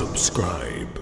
subscribe.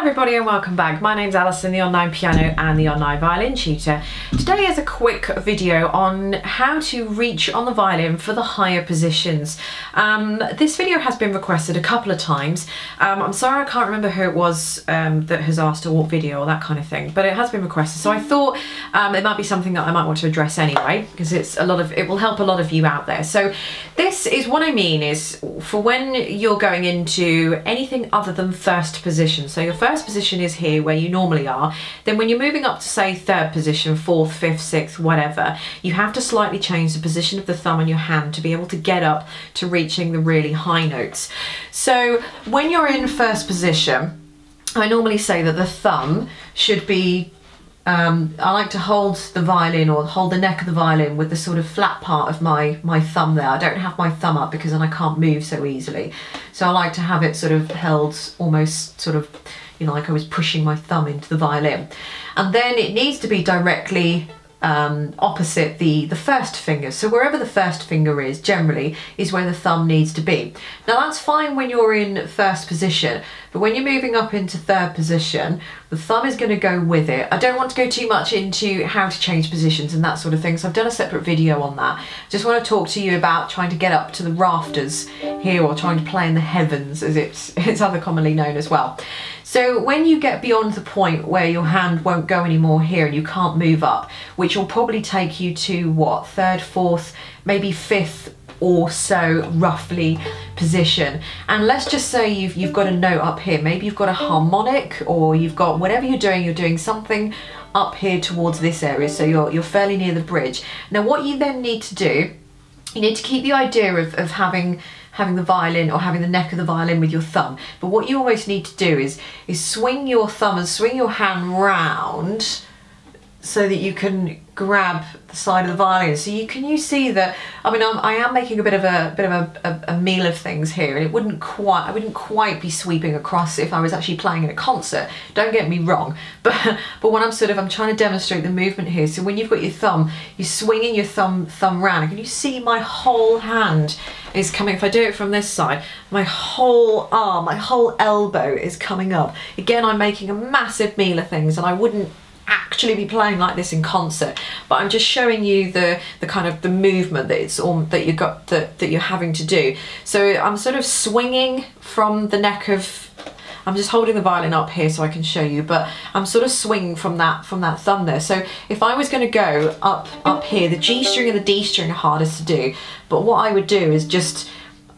Everybody and welcome back. My name's Alison, the online piano and the online violin tutor. Today is a quick video on how to reach on the violin for the higher positions. Um, this video has been requested a couple of times. Um, I'm sorry I can't remember who it was um, that has asked a what video or that kind of thing, but it has been requested. So I thought um, it might be something that I might want to address anyway, because it's a lot of it will help a lot of you out there. So this is what I mean is for when you're going into anything other than first position. So your first position is here where you normally are. Then when you're moving up to say third position, fourth, fifth, sixth, whatever, you have to slightly change the position of the thumb on your hand to be able to get up to reaching the really high notes. So when you're in first position, I normally say that the thumb should be um, I like to hold the violin or hold the neck of the violin with the sort of flat part of my, my thumb there. I don't have my thumb up because then I can't move so easily. So I like to have it sort of held almost sort of, you know, like I was pushing my thumb into the violin. And then it needs to be directly um, opposite the, the first finger. So wherever the first finger is, generally, is where the thumb needs to be. Now that's fine when you're in first position, but when you're moving up into third position, the thumb is going to go with it. I don't want to go too much into how to change positions and that sort of thing, so I've done a separate video on that. Just want to talk to you about trying to get up to the rafters here or trying to play in the heavens as it's, it's other commonly known as well. So when you get beyond the point where your hand won't go anymore here and you can't move up, which will probably take you to what, third, fourth, maybe fifth or so roughly position. And let's just say you've, you've got a mm-hmm. note up here, maybe you've got a mm-hmm. harmonic or you've got whatever you're doing, you're doing something up here towards this area. So you're, you're fairly near the bridge. Now what you then need to do, you need to keep the idea of, of having having the violin or having the neck of the violin with your thumb. But what you almost need to do is, is swing your thumb and swing your hand round so that you can grab the side of the violin. So you can you see that, I mean, I'm, I am making a bit of a bit of a, a, a, meal of things here and it wouldn't quite, I wouldn't quite be sweeping across if I was actually playing in a concert. Don't get me wrong, but, but when I'm sort of, I'm trying to demonstrate the movement here. So when you've got your thumb, you're swinging your thumb, thumb round. Can you see my whole hand is coming, if I do it from this side, my whole arm, my whole elbow is coming up. Again, I'm making a massive meal of things and I wouldn't actually be playing like this in concert but I'm just showing you the the kind of the movement that it's all that you got that that you're having to do. So I'm sort of swinging from the neck of I'm just holding the violin up here so I can show you but I'm sort of swinging from that from that thumb there. So if I was going to go up up here the G string and the D string are hardest to do but what I would do is just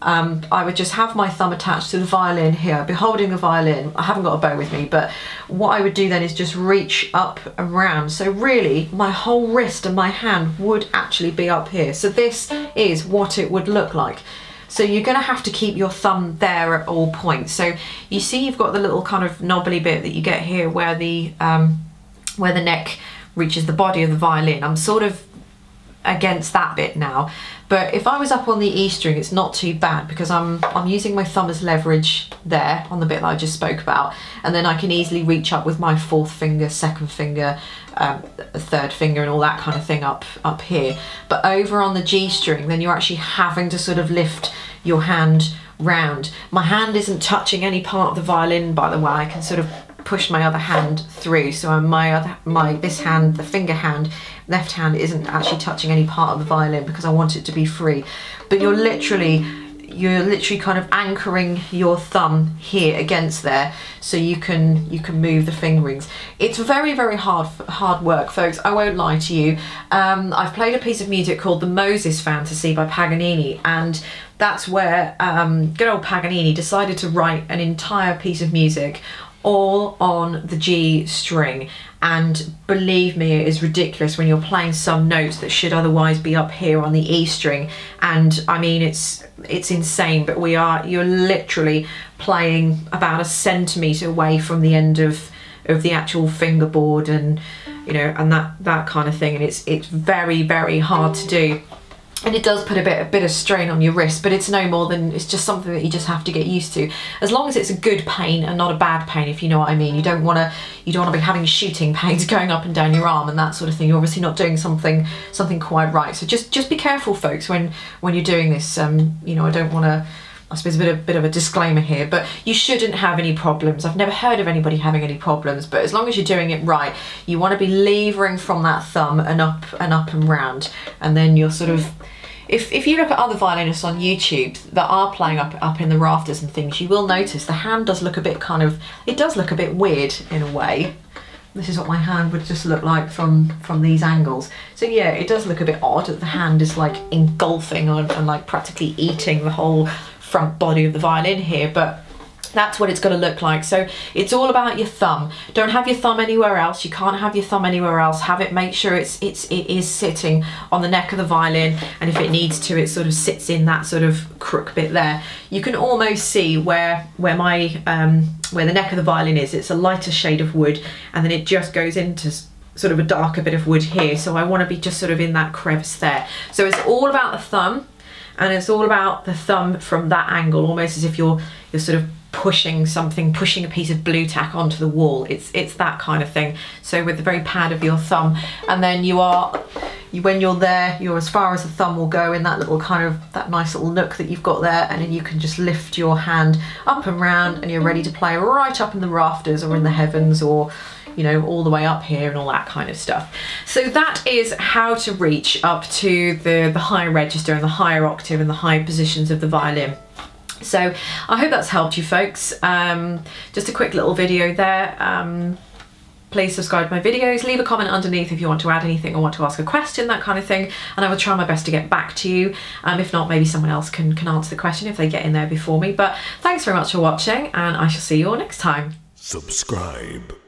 um, I would just have my thumb attached to the violin here, I'd be holding the violin. I haven't got a bow with me, but what I would do then is just reach up around. So really, my whole wrist and my hand would actually be up here. So this is what it would look like. So you're going to have to keep your thumb there at all points. So you see you've got the little kind of knobbly bit that you get here where the um, where the neck reaches the body of the violin. I'm sort of against that bit now. But if I was up on the E string, it's not too bad because I'm, I'm using my thumb as leverage there on the bit that I just spoke about. And then I can easily reach up with my fourth finger, second finger, um, third finger and all that kind of thing up, up here. But over on the G string, then you're actually having to sort of lift your hand round. My hand isn't touching any part of the violin, by the way. I can sort of push my other hand through. So my other my this hand the finger hand left hand isn't actually touching any part of the violin because I want it to be free. But you're literally you're literally kind of anchoring your thumb here against there so you can you can move the fingerings. It's very very hard hard work folks. I won't lie to you. Um, I've played a piece of music called the Moses Fantasy by Paganini and that's where um, good old Paganini decided to write an entire piece of music all on the G string. And believe me it is ridiculous when you're playing some notes that should otherwise be up here on the E string. And I mean it's it's insane but we are you're literally playing about a centimetre away from the end of of the actual fingerboard and you know and that that kind of thing. And it's it's very very hard to do and it does put a bit a bit of strain on your wrist but it's no more than it's just something that you just have to get used to. As long as it's a good pain and not a bad pain if you know what I mean. You don't want to you don't want to be having shooting pains going up and down your arm and that sort of thing. You're obviously not doing something something quite right. So just just be careful folks when when you're doing this. Um you know I don't want to I suppose a bit of, bit of a disclaimer here, but you shouldn't have any problems. I've never heard of anybody having any problems, but as long as you're doing it right, you want to be levering from that thumb and up and up and round, and then you're sort of if, if you look at other violinists on YouTube that are playing up up in the rafters and things, you will notice the hand does look a bit kind of, it does look a bit weird in a way. This is what my hand would just look like from, from these angles. So yeah, it does look a bit odd that the hand is like engulfing and, and like practically eating the whole front body of the violin here, but that's what it's going to look like. So it's all about your thumb. Don't have your thumb anywhere else. You can't have your thumb anywhere else. Have it, make sure it's, it's, it is sitting on the neck of the violin. And if it needs to, it sort of sits in that sort of crook bit there. You can almost see where, where my, um, where the neck of the violin is. It's a lighter shade of wood and then it just goes into sort of a darker bit of wood here. So I want to be just sort of in that crevice there. So it's all about the thumb and it's all about the thumb from that angle, almost as if you're, you're sort of pushing something, pushing a piece of Blu Tack onto the wall. It's it's that kind of thing. So with the very pad of your thumb, and then you are, when you're there, you're as far as the thumb will go in that little kind of, that nice little nook that you've got there, and then you can just lift your hand up and round and you're ready to play right up in the rafters or in the heavens or you know, all the way up here and all that kind of stuff. So that is how to reach up to the, the higher register and the higher octave and the higher positions of the violin. So I hope that's helped you folks. Um, just a quick little video there. Um, please subscribe to my videos, leave a comment underneath if you want to add anything or want to ask a question, that kind of thing, and I will try my best to get back to you. Um, if not, maybe someone else can, can answer the question if they get in there before me. But thanks very much for watching, and I shall see you all next time. Subscribe.